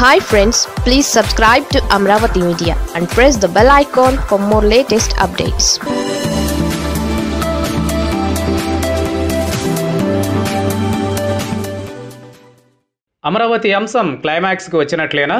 Hi friends please subscribe to Amaravati media and press the bell icon for more latest updates Amaravati అంశం క్లైమాక్స్కి వచ్చినట్లేనా?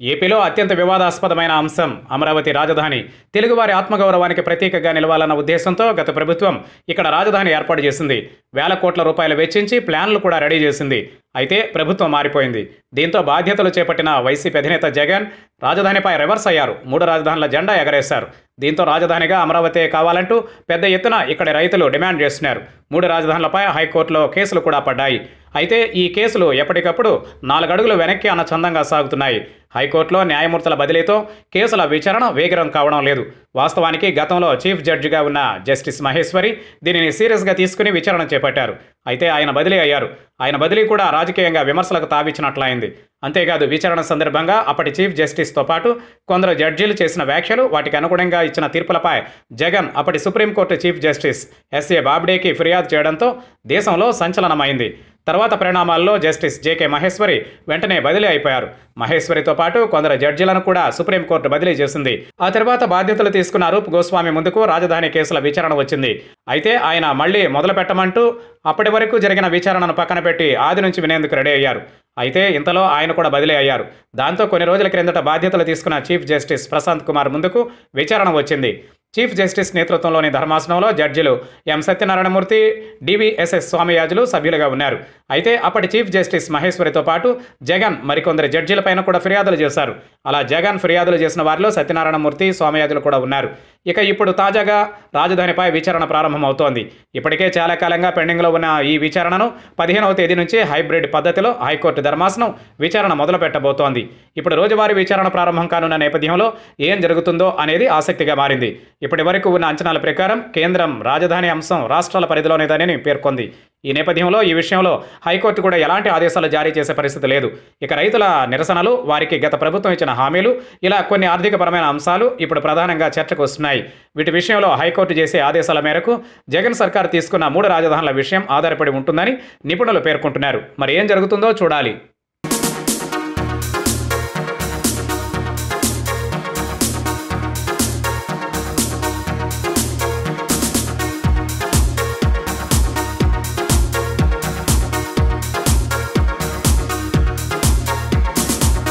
ఏపీలో అత్యంత వివాదాస్పదమైన అంశం అమరావతి రాజధాని. తెలుగువారి ఆత్మగౌరవానికి ప్రతీకగా నిలవాలన్న ఉద్దేశంతో గత ప్రభుత్వం ఇక్కడ రాజధాని ఏర్పాటు చేసింది. వేల కోట్ల రూపాయలు వెచ్చించి ప్లాన్లు కూడా రెడీ చేసింది. అయితే ప్రభుత్వం మారిపోయింది. దీంతో బాధ్యతలు చేపట్టిన వైసీపీ అధినేత జగన్ రాజధానిపై రివర్స్ అయ్యారు. మూడు రాజధానుల జెండా ఎగరేశారు. దీంతో రాజధానిగా అమరావతి కావాలంటూ పెద్ద ఎత్తున ఇక్కడ రైతులు డిమాండ్ చేస్తున్నారు. మూడు రాజధానులపై హైకోర్టులో కేసులు కూడా పడ్డాయి. అయితే ఈ కేసులు ఎప్పటికప్పుడు నాలుగడుగులు వెనక్కి అన్న చందంగా సాగుతున్నాయి. హైకోర్టులో న్యాయమూర్తుల బదిలీతో కేసుల విచారణ వేగరం కావడం లేదు. వాస్తవానికి గతంలో చీఫ్ జడ్జిగా ఉన్న జస్టిస్ మహేశ్వరి దీనిని సీరియస్గా తీసుకుని విచారణ చేపట్టారు. అయితే ఆయన బదిలీ అయ్యారు. ఆయన బదిలీ కూడా రాజకీయంగా విమర్శలకు తావిచ్చినట్లయింది. అంతేకాదు విచారణ సందర్భంగా అప్పటి చీఫ్ జస్టిస్తో పాటు కొందరు జడ్జీలు చేసిన వ్యాఖ్యలు వాటికి అనుగుణంగా ఇచ్చిన తీర్పులపై జగన్ అప్పటి supreme court chief justice S A బాబ్డేకి ఫిర్యాదు చేయడంతో దేశంలో సంచలనమైంది. తర్వాత పరిణామాల్లో జస్టిస్ జేకే మహేశ్వరి వెంటనే బదిలీ అయిపోయారు. మహేశ్వరితో పాటు కొందరు జడ్జీలను కూడా సుప్రీంకోర్టు బదిలీ చేసింది. ఆ తర్వాత బాధ్యతలు తీసుకున్న రూప్ గోస్వామి ముందుకు రాజధాని కేసుల విచారణ వచ్చింది. అయితే ఆయన మళ్ళీ మొదలు పెట్టమంటూ అప్పటి వరకు జరిగిన విచారణను పక్కన పెట్టి ఆది నుంచి వినేందుకు రెడీ అయ్యారు. అయితే ఇంతలో ఆయన కూడా బదిలీ అయ్యారు. దాంతో కొన్ని రోజుల క్రిందట బాధ్యతలు తీసుకున్న చీఫ్ జస్టిస్ ప్రశాంత్ కుమార్ ముందుకు విచారణ వచ్చింది. చీఫ్ జస్టిస్ నేతృత్వంలోని ధర్మాసనంలో జడ్జిలు ఎం సత్యనారాయణమూర్తి డివిఎస్ఎస్ స్వామియాజులు సభ్యులుగా ఉన్నారు. అయితే అప్పటి చీఫ్ జస్టిస్ మహేశ్వరితో పాటు జగన్ మరికొందరు జడ్జిలపైన కూడా ఫిర్యాదులు చేశారు. అలా జగన్ ఫిర్యాదులు చేసిన వారిలో సత్యనారాయణమూర్తి స్వామియాజులు కూడా ఉన్నారు. ఇక ఇప్పుడు తాజాగా రాజధానిపై విచారణ ప్రారంభమవుతోంది. ఇప్పటికే చాలా కాలంగా పెండింగ్లో ఉన్న ఈ విచారణను పదిహేనవ తేదీ నుంచి హైబ్రిడ్ పద్ధతిలో హైకోర్టు ధర్మాసనం విచారణ మొదలుపెట్టబోతోంది. ఇప్పుడు రోజువారీ విచారణ ప్రారంభం కానున్న నేపథ్యంలో ఏం జరుగుతుందో అనేది ఆసక్తిగా మారింది. ఇప్పటి వరకు ఉన్న అంచనాల ప్రకారం కేంద్రం రాజధాని అంశం రాష్ట్రాల పరిధిలోనేదని పేర్కొంది. ఈ నేపథ్యంలో ఈ విషయంలో హైకోర్టు కూడా ఎలాంటి ఆదేశాలు జారీ చేసే పరిస్థితి లేదు. ఇక రైతుల నిరసనలు వారికి గత ప్రభుత్వం ఇచ్చిన హామీలు ఇలా కొన్ని ఆర్థికపరమైన అంశాలు ఇప్పుడు ప్రధానంగా చర్చకు వస్తున్నాయి. వీటి విషయంలో హైకోర్టు చేసే ఆదేశాల మేరకు జగన్ సర్కార్ తీసుకున్న మూడు రాజధానుల విషయం ఆధారపడి ఉంటుందని నిపుణులు పేర్కొంటున్నారు. మరి ఏం జరుగుతుందో చూడాలి.